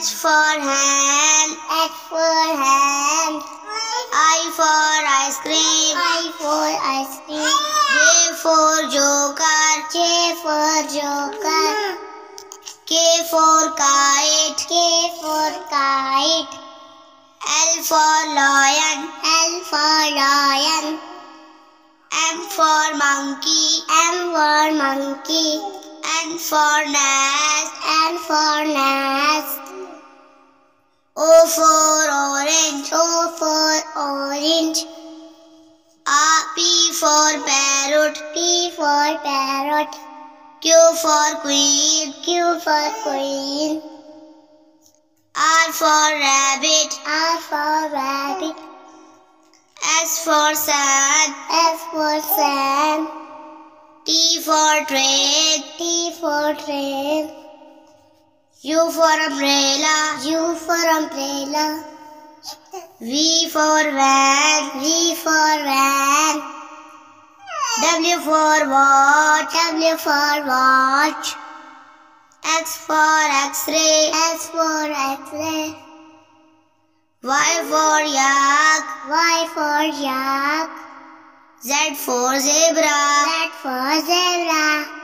H for hen, H for hen. I for ice cream, I for ice cream. J for joker, J for joker. K for kite, K for kite. L for lion, L for lion. M for monkey, M for monkey. N for nest, N for nest. Orange. A P for parrot, P for parrot. Q for queen, Q for queen. R for rabbit, R for rabbit. S for sun, S for sun. T for train, T for train. U for umbrella, U for umbrella. V for van, V for van. W for watch, W for watch. X for X-ray, X for X-ray. Y for yak, Y for yak. Z for zebra, Z for zebra.